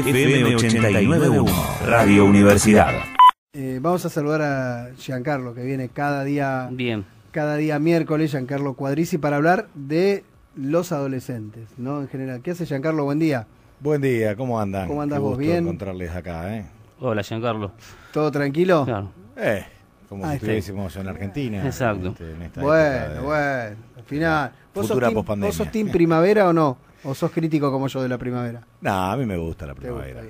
FM 891, Radio Universidad. Eh, vamos a saludar a Giancarlo, que viene cada día, Bien. cada día miércoles, Giancarlo Cuadrici, para hablar de los adolescentes, ¿no? En general. ¿Qué hace Giancarlo? Buen día. Buen día, ¿cómo andan? ¿Cómo andás Qué vos? gusto ¿Bien? encontrarles acá, ¿eh? Hola, Giancarlo. ¿Todo tranquilo? Claro. Eh, como Ah, si estuviésemos en Argentina. Exacto. este, en esta época Bueno, de- bueno. Al final. ¿Vos sos, Futura team. ¿Vos sos team primavera o no? ¿O sos crítico como yo de la primavera? No, a mí me gusta la gusta primavera.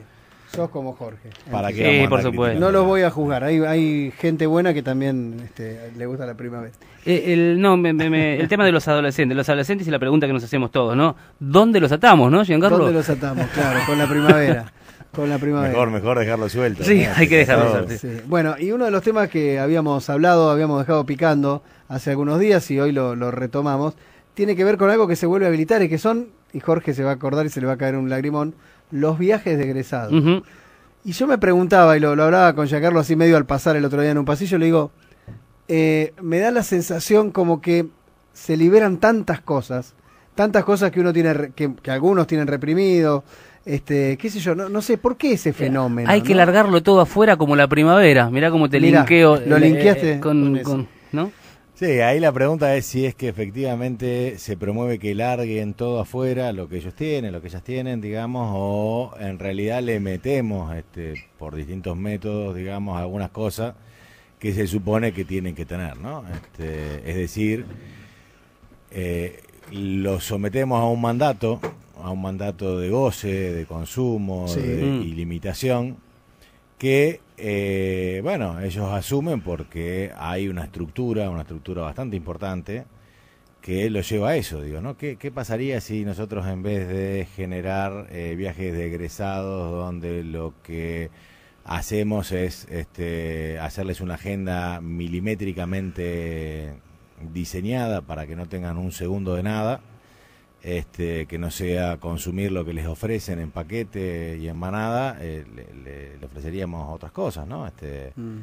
Sos como Jorge. ¿Para qué Sí, por supuesto. criticando? No los voy a juzgar. Hay, hay gente buena que también este, le gusta la primavera. Eh, el, no, me- me- me- el tema de los adolescentes. Los adolescentes y la pregunta que nos hacemos todos, ¿no? ¿Dónde los atamos, no, Giancarlo? ¿Dónde los atamos? Claro, con la primavera. Con la primavera. Mejor, mejor dejarlo suelto. Sí, ¿no? hay que dejarlo suelto. Sí. Bueno, y uno de los temas que habíamos hablado, habíamos dejado picando hace algunos días y hoy lo, lo retomamos, tiene que ver con algo que se vuelve a habilitar y que son, y Jorge se va a acordar y se le va a caer un lagrimón, los viajes de egresados. Y yo me preguntaba, y lo, lo hablaba con Giancarlo así medio al pasar el otro día en un pasillo, le digo, eh, me da la sensación como que se liberan tantas cosas, tantas cosas que uno tiene, que, que algunos tienen reprimido, este, qué sé yo, no, no sé, ¿por qué ese fenómeno? Hay que largarlo todo afuera como la primavera. Mirá cómo te Mirá, linkeo. lo eh, linkeaste eh, con, con- ¿no? Sí, ahí la pregunta es si es que efectivamente se promueve que larguen todo afuera, lo que ellos tienen, lo que ellas tienen, digamos, o en realidad le metemos este, por distintos métodos, digamos, algunas cosas que se supone que tienen que tener, ¿no? Este, es decir, eh, los sometemos a un mandato, a un mandato de goce, de consumo Sí. de- Mm. Que, eh, bueno, ellos asumen porque hay una estructura, una estructura bastante importante, que lo lleva a eso, digo, ¿no? ¿Qué, qué pasaría si nosotros en vez de generar eh, viajes de egresados donde lo que hacemos es este, hacerles una agenda milimétricamente diseñada para que no tengan un segundo de nada, este, que no sea consumir lo que les ofrecen en paquete y en manada, eh, le, ofreceríamos otras cosas, ¿no? Este, Mm.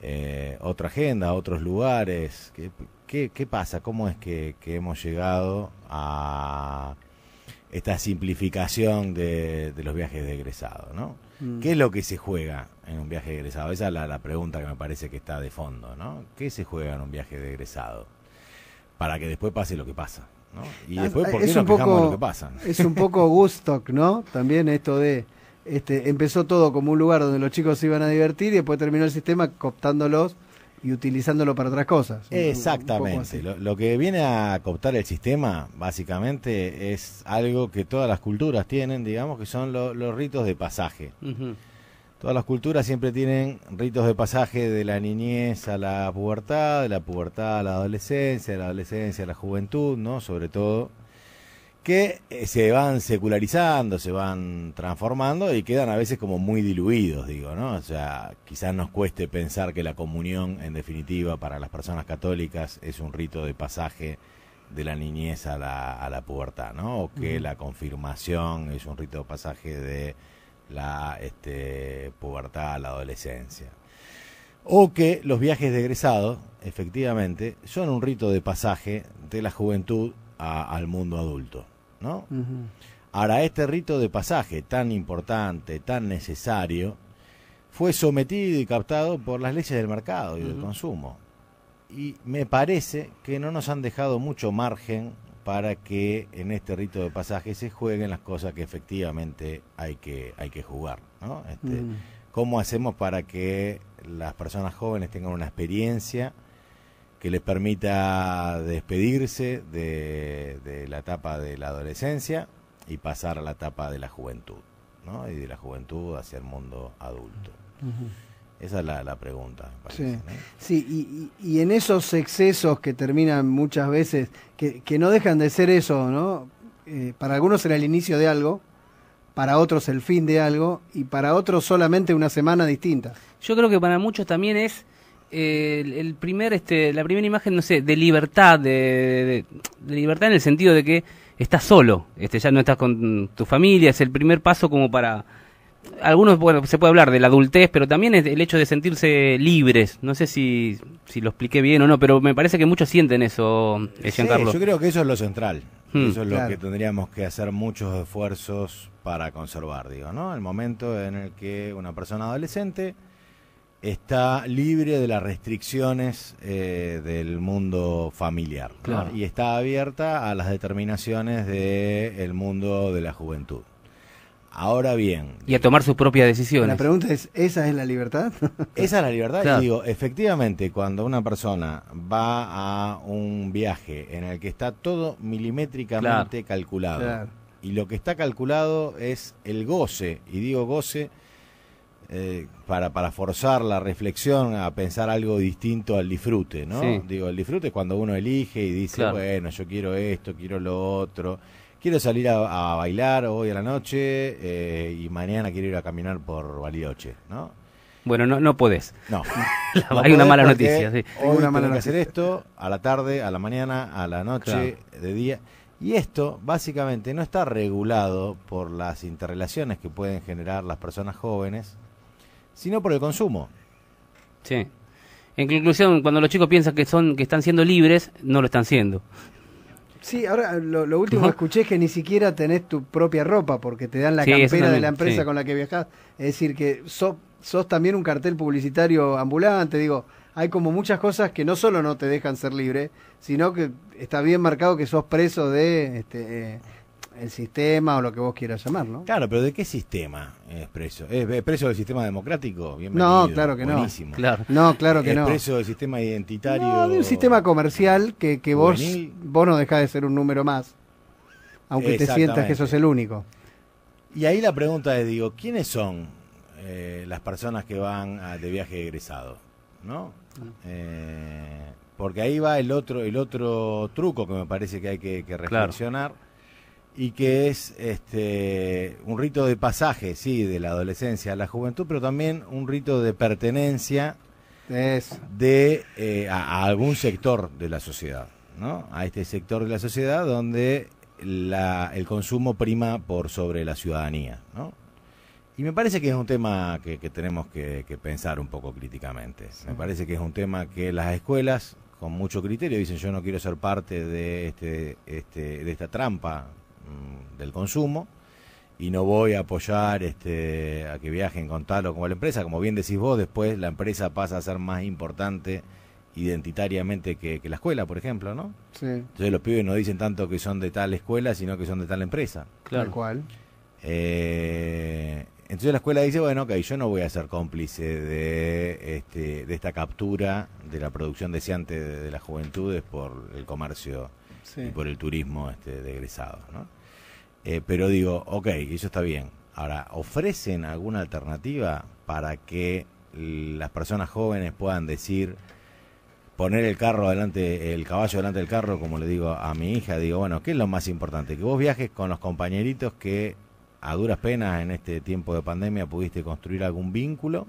eh, otra agenda, otros lugares. ¿Qué, qué, qué pasa? ¿Cómo es que, que hemos llegado a esta simplificación de, de los viajes de egresado? ¿no? Mm. ¿Qué es lo que se juega en un viaje de egresado? Esa es la, la pregunta que me parece que está de fondo. ¿no? ¿Qué se juega en un viaje de egresado? Para que después pase lo que pasa. ¿No? Y Ah, después, ¿por es qué un nos quejamos de poco- lo que pasa? Es un poco Woodstock, ¿no? También esto de, este, empezó todo como un lugar donde los chicos se iban a divertir y después terminó el sistema cooptándolos y utilizándolo para otras cosas. Un- un Exactamente. Lo, lo que viene a cooptar el sistema, básicamente, es algo que todas las culturas tienen, digamos, que son lo- los ritos de pasaje. Todas las culturas siempre tienen ritos de pasaje de la niñez a la pubertad, de la pubertad a la adolescencia, de la adolescencia a la juventud, ¿no? Sobre todo, que eh, se van secularizando, se van transformando y quedan a veces como muy diluidos, digo, ¿no? O sea, quizás nos cueste pensar que la comunión, en definitiva, para las personas católicas es un rito de pasaje de la niñez a la, a la pubertad, ¿no? O que la confirmación es un rito de pasaje de la este, pubertad la adolescencia. O que los viajes de egresado, efectivamente, son un rito de pasaje de la juventud a- al mundo adulto, ¿no? Ahora, este rito de pasaje tan importante, tan necesario, fue sometido y captado por las leyes del mercado y del consumo. Y me parece que no nos han dejado mucho margen para que en este rito de pasaje se jueguen las cosas que efectivamente hay que, hay que jugar. ¿no? Este, Mm. ¿Cómo hacemos para que las personas jóvenes tengan una experiencia que les permita despedirse de, de la etapa de la adolescencia y pasar a la etapa de la juventud? ¿no? Y de la juventud hacia el mundo adulto. Esa es la, la pregunta. me Sí. Sí, y, y- y en esos excesos que terminan muchas veces, que, que no dejan de ser eso, ¿no? Eh, para algunos era el inicio de algo, para otros el fin de algo, y para otros solamente una semana distinta. Yo creo que para muchos también es eh, el, el primer, este, la primera imagen, no sé, de libertad, de, de- de libertad en el sentido de que estás solo, este, ya no estás con tu familia, es el primer paso como para algunos, bueno, se puede hablar de la adultez, pero también es el hecho de sentirse libres. No sé si, si lo expliqué bien o no, pero me parece que muchos sienten eso, eh, Sí, Giancarlo. yo creo que eso es lo central. Hmm. eso es lo que tendríamos que hacer muchos esfuerzos para conservar, digo, ¿no? El momento en el que una persona adolescente está libre de las restricciones eh, del mundo familiar y está abierta a las determinaciones del mundo de la juventud. Ahora bien, Y a tomar sus propias La decisiones. pregunta es, ¿esa es la libertad? Esa es la libertad. Claro. Y digo, efectivamente, cuando una persona va a un viaje en el que está todo milimétricamente calculado, Claro. y lo que está calculado es el goce, y digo goce eh, para, para forzar la reflexión a pensar algo distinto al disfrute, ¿no? Sí. Digo, el disfrute es cuando uno elige y dice, Claro. bueno, yo quiero esto, quiero lo otro. Quiero salir a, a bailar hoy a la noche eh, y mañana quiero ir a caminar por Bariloche, ¿no? Bueno, no, no podés. No. Hay una mala noticia, sí. Hoy una mala que hacer esto a la tarde, a la mañana, a la noche, de día. Y esto básicamente no está regulado por las interrelaciones que pueden generar las personas jóvenes, sino por el consumo. Sí. En conclusión, cuando los chicos piensan que son que están siendo libres, no lo están siendo. Sí, ahora lo, lo último que escuché es que ni siquiera tenés tu propia ropa porque te dan la Sí, campera de la empresa sí. con la que viajás. Es decir, que sos, sos también un cartel publicitario ambulante. Digo, hay como muchas cosas que no solo no te dejan ser libre, sino que está bien marcado que sos preso de este, eh, el sistema o lo que vos quieras llamar, ¿no? Claro, pero ¿de qué sistema es preso? ¿Es es preso del sistema democrático? Bienvenido. No, claro que no. Buenísimo. Claro. No, claro que ¿Es no. preso del sistema identitario? No, de un sistema comercial que, que vos, Juvenil. vos no dejás de ser un número más, aunque te sientas que sos el único. Y ahí la pregunta es, digo, ¿quiénes son eh, las personas que van a- de viaje egresado? ¿No? Eh, porque ahí va el otro, el otro truco que me parece que hay que, que reflexionar y que es este un rito de pasaje, sí, de la adolescencia a la juventud, pero también un rito de pertenencia Es, de eh, a, a algún sector de la sociedad, ¿no? A este sector de la sociedad donde la, el consumo prima por sobre la ciudadanía, ¿no? Y me parece que es un tema que, que tenemos que, que pensar un poco críticamente. Me parece que es un tema que las escuelas, con mucho criterio, dicen yo no quiero ser parte de este, este, de esta trampa del consumo y no voy a apoyar este, a que viajen con tal o como la empresa. Como bien decís vos, después la empresa pasa a ser más importante identitariamente que, que la escuela, por ejemplo, ¿no? sí, Entonces los pibes no dicen tanto que son de tal escuela, sino que son de tal empresa. tal cual. Eh, entonces la escuela dice, bueno, ok, yo no voy a ser cómplice de, este, de esta captura de la producción deseante de, de las juventudes por el comercio Sí. y por el turismo este, de egresados, ¿no? Eh, pero digo, ok, eso está bien. Ahora, ¿ofrecen alguna alternativa para que las personas jóvenes puedan decir, poner el carro adelante, el caballo delante del carro, como le digo a mi hija, digo, bueno, ¿qué es lo más importante? Que vos viajes con los compañeritos que a duras penas en este tiempo de pandemia pudiste construir algún vínculo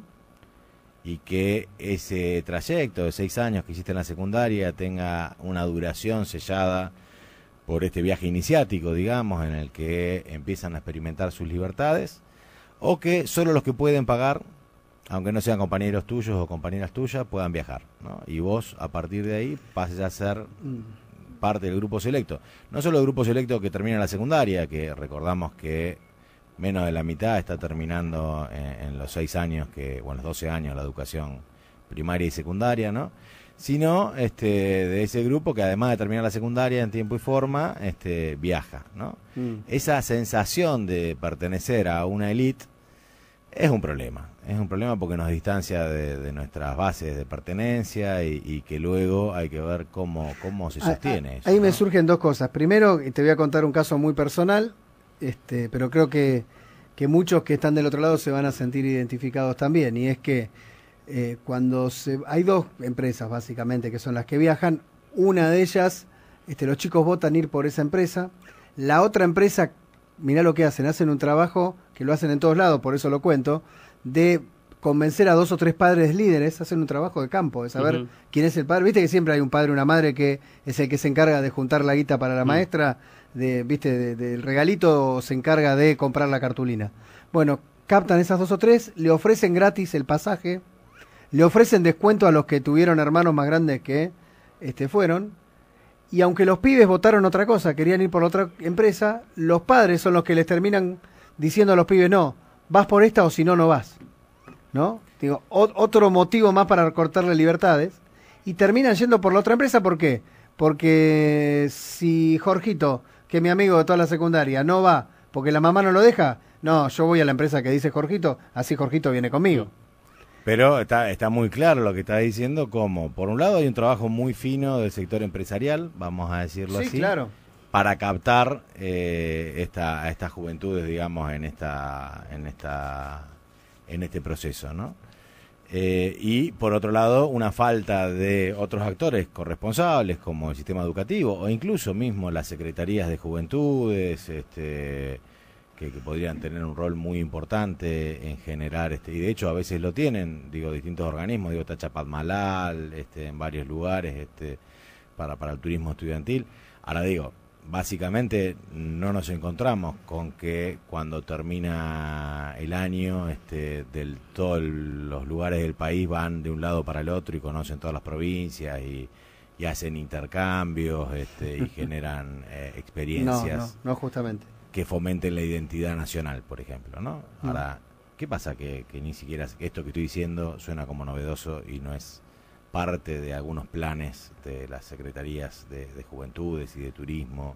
y que ese trayecto de seis años que hiciste en la secundaria tenga una duración sellada por este viaje iniciático, digamos, en el que empiezan a experimentar sus libertades, o que solo los que pueden pagar, aunque no sean compañeros tuyos o compañeras tuyas, puedan viajar, ¿no? Y vos, a partir de ahí, pases a ser Mm. parte del grupo selecto. No solo el grupo selecto que termina la secundaria, que recordamos que menos de la mitad está terminando en, en los seis años, que, bueno, los 12 años la educación primaria y secundaria, ¿no? Sino este, de ese grupo que además de terminar la secundaria en tiempo y forma, este, viaja, ¿no? Mm. Esa sensación de pertenecer a una élite es un problema. Es un problema porque nos distancia de, de nuestras bases de pertenencia y, y que luego hay que ver cómo, cómo se Ah, sostiene ah, eso. Ahí me surgen dos cosas. Primero, y te voy a contar un caso muy personal, este, pero creo que, que muchos que están del otro lado se van a sentir identificados también. Y es que eh, cuando se, hay dos empresas básicamente que son las que viajan, una de ellas, este, los chicos votan ir por esa empresa, la otra empresa, mirá lo que hacen, hacen un trabajo que lo hacen en todos lados, por eso lo cuento, de convencer a dos o tres padres líderes, hacen un trabajo de campo, de saber quién es el padre. Viste que siempre hay un padre una madre que es el que se encarga de juntar la guita para la Mm. maestra, de, viste, de- del regalito se encarga de comprar la cartulina. Bueno, captan esas dos o tres, le ofrecen gratis el pasaje, le ofrecen descuento a los que tuvieron hermanos más grandes que este, fueron, y aunque los pibes votaron otra cosa, querían ir por otra empresa, los padres son los que les terminan diciendo a los pibes, no, vas por esta o si no, no vas. ¿No? Digo, otro motivo más para cortarle libertades. Y terminan yendo por la otra empresa, ¿por qué? Porque si Jorgito, que es mi amigo de toda la secundaria, no va porque la mamá no lo deja, no, yo voy a la empresa que dice Jorgito, así Jorgito viene conmigo. Pero está, está muy claro lo que está diciendo, como por un lado hay un trabajo muy fino del sector empresarial, vamos a decirlo Sí, así, claro. para captar eh, esta, a estas juventudes, digamos, en esta, en esta, en este proceso, ¿no? Eh, y por otro lado, una falta de otros actores corresponsables como el sistema educativo o incluso mismo las secretarías de juventudes, este, que, que podrían tener un rol muy importante en generar, este, y de hecho a veces lo tienen, digo, distintos organismos, digo, está Chapadmalal, este, en varios lugares, este, para, para el turismo estudiantil. Ahora digo, básicamente no nos encontramos con que cuando termina el año, este, del todos los lugares del país van de un lado para el otro y conocen todas las provincias y, y hacen intercambios este, y generan eh, No, experiencias no, no justamente. Que fomenten la identidad nacional, por ejemplo, ¿no? Mm. Ahora, ¿qué pasa que, que ni siquiera esto que estoy diciendo suena como novedoso y no es parte de algunos planes de las secretarías de, de juventudes y de turismo?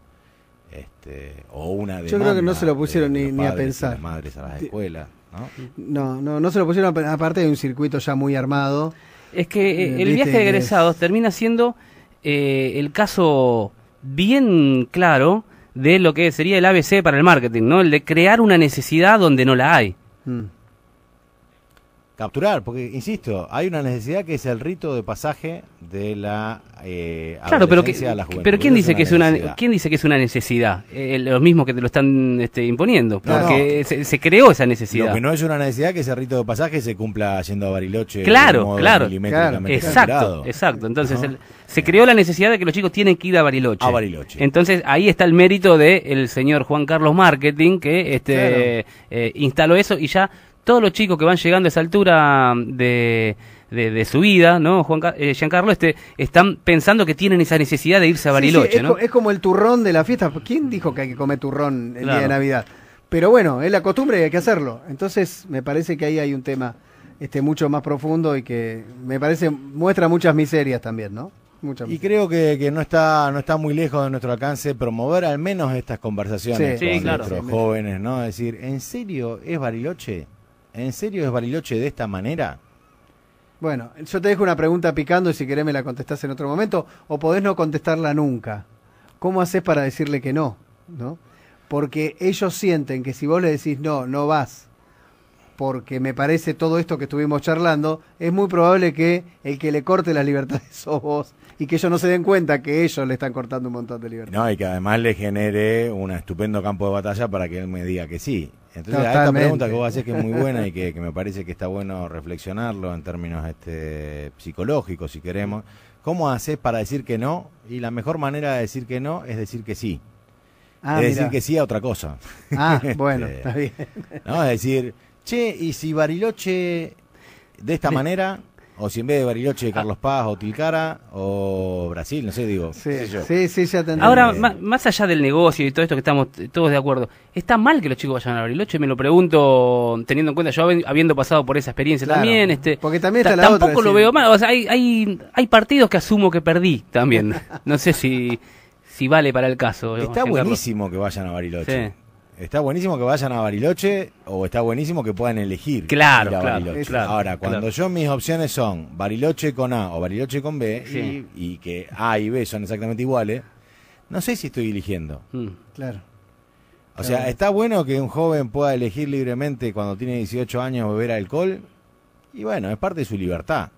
Este, o una Yo creo que no se lo pusieron de ni- ni a pensar. las madres a las escuelas, ¿no? No, no, no se lo pusieron, a- aparte de un circuito ya muy armado. Es que eh, Eh, el viaje de es- egresados termina siendo eh, el caso bien claro de lo que sería el ABC para el marketing, ¿no? El de crear una necesidad donde no la hay. Mm. Capturar, porque, insisto, hay una necesidad que es el rito de pasaje de la eh, Claro, pero, que, a la juventud. pero ¿quién dice que es una necesidad. quién dice que es una necesidad? Eh, los mismos que te lo están este, imponiendo, No, porque Se, se creó esa necesidad. Lo que no es una necesidad que ese rito de pasaje se cumpla yendo a Bariloche. Claro, de claro. Exacto, exacto. Entonces ¿No? el- se creó la necesidad de que los chicos tienen que ir a Bariloche. A Bariloche. Entonces ahí está el mérito del señor Juan Carlos Marketing que este eh, instaló eso y ya todos los chicos que van llegando a esa altura de, de, de su vida, ¿no? Juan eh, Giancarlo, este, están pensando que tienen esa necesidad de irse a Bariloche, sí, es, ¿no? co- es como el turrón de la fiesta. ¿Quién dijo que hay que comer turrón el día de Navidad? Pero bueno, es la costumbre y hay que hacerlo. Entonces, me parece que ahí hay un tema este mucho más profundo y que me parece muestra muchas miserias también, ¿no? Muchas Y creo que, que no está no está muy lejos de nuestro alcance promover al menos estas conversaciones Sí. con Sí, claro. nuestros jóvenes, ¿no? Es decir, ¿en serio es Bariloche? ¿En serio es Bariloche de esta manera? Bueno, yo te dejo una pregunta picando y si querés me la contestás en otro momento o podés no contestarla nunca. ¿Cómo haces para decirle que no? ¿No? Porque ellos sienten que si vos le decís no, no vas, porque me parece todo esto que estuvimos charlando, es muy probable que el que le corte las libertades sos vos y que ellos no se den cuenta que ellos le están cortando un montón de libertad. No, y que además le genere un estupendo campo de batalla para que él me diga que sí. Entonces, a esta pregunta que vos haces que es muy buena y que, que me parece que está bueno reflexionarlo en términos este, psicológicos, si queremos. ¿Cómo haces para decir que no? Y la mejor manera de decir que no es decir que sí. Ah, es decir que sí a otra cosa. Ah, bueno, Este, está bien. ¿no? Es decir, che, y si Bariloche de esta manera, o si en vez de Bariloche Carlos Paz o Tilcara, o Brasil, no sé, digo, Sí, qué sé yo. sí, sí, ya te entendí. Ahora, Eh, ma- más allá del negocio y todo esto que estamos todos de acuerdo, ¿está mal que los chicos vayan a Bariloche? Me lo pregunto teniendo en cuenta, yo habi- habiendo pasado por esa experiencia Claro, también. Este, porque también ta- está la tampoco otra, lo sí. veo mal. O sea, hay, hay, hay partidos que asumo que perdí también. No sé si, si vale para el caso. Está buenísimo que vayan a Bariloche. Sí. Está buenísimo que vayan a Bariloche o está buenísimo que puedan elegir. Claro, ir a claro, Bariloche. claro, Ahora, cuando claro. yo mis opciones son Bariloche con A o Bariloche con B Sí. y, y que A y B son exactamente iguales, no sé si estoy eligiendo. Mm. Claro. O sea, está bueno que un joven pueda elegir libremente cuando tiene 18 años beber alcohol y bueno, es parte de su libertad.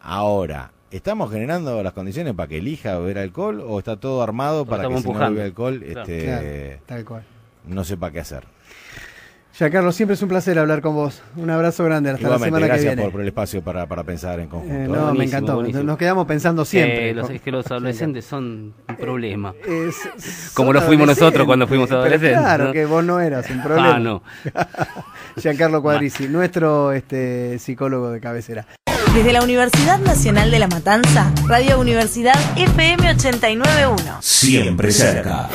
Ahora, ¿estamos generando las condiciones para que elija beber alcohol o está todo armado para que si no bebe alcohol Claro. este, Claro, tal cual. No sepa qué hacer? Giancarlo, siempre es un placer hablar con vos. Un abrazo grande. Hasta la semana gracias que viene. Por, por el espacio para, para pensar en conjunto. Eh, no, me encantó. buenísimo. Nos quedamos pensando siempre. Eh, los- es que los adolescentes son un problema. Eh, Como lo fuimos nosotros cuando fuimos pero adolescentes, Claro, ¿no? que vos no eras un problema. Ah, no. Giancarlo Cuadrisi, nuestro este, psicólogo de cabecera. Desde la Universidad Nacional de La Matanza, Radio Universidad FM 891. Siempre cerca.